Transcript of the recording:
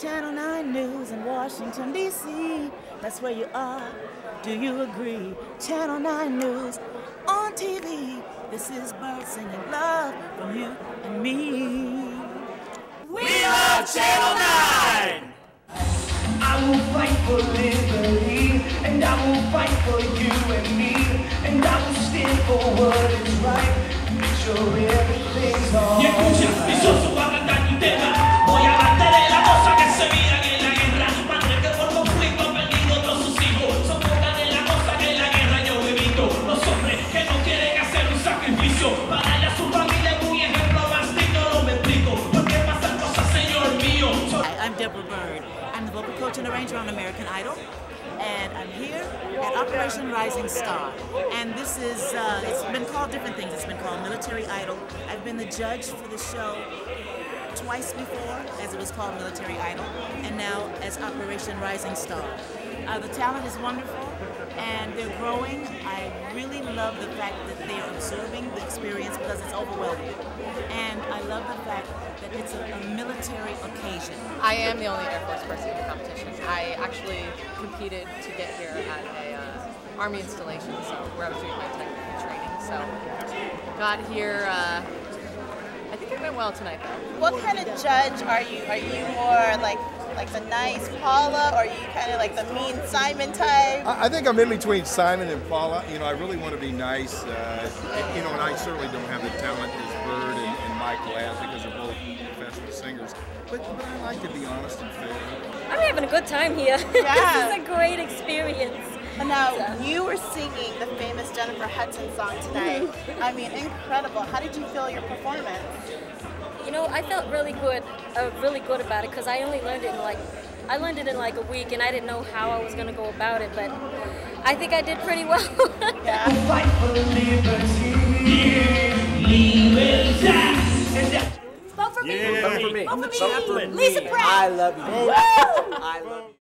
Channel 9 News in Washington, D.C. That's where you are. Do you agree? Channel 9 News on TV. This is Byrd singing love from you and me. We love Channel 9! I will fight for liberty, and I will fight for you and me, and I will stand for what is right, make sure everything's Y escucha, alright. Los hombres que no quieren hacer un sacrificio para su familia un ejemplo más digno. No me explico pasan cosas, Señor mío. I'm Deborah Byrd. I'm the vocal coach and arranger on American Idol. And I'm here at Operation Rising Star. And this is, uh, it's been called different things. It's been called Military Idol. I've been the judge for the show twice before, as it was called Military Idol, and now as Operation Rising Star. Uh, the talent is wonderful, and they're growing. I really love the fact that they're observing the experience because it's overwhelming. And I love the fact that it's a, a military occasion. I am the only Air Force person in the competition. I actually competed to get here at a uh, Army installation, so where I was doing my technical training. So got here. Uh, I think it went well tonight, though. What kind of judge are you? Are you more like like the nice Paula, or are you kind of like the mean Simon type? I I think I'm in between Simon and Paula. You know, I really want to be nice. Uh, and, you know, and I certainly don't have the talent as Byrd and, and Michael has because they're both professional singers. But, but I like to be honest and fair. I'm having a good time here. Yeah. this is a great experience. And now you were singing the famous Jennifer Hudson song tonight. I mean, incredible. How did you feel your performance? You know, I felt really good, uh, really good about it because I only learned it in like, I learned it in like a week, and I didn't know how I was gonna go about it, but I think I did pretty well. Yeah. Fight for liberty. I- Vote for me. Vote for me. Vote for me. Vote for me. Lisa Brown. I love you. I love you.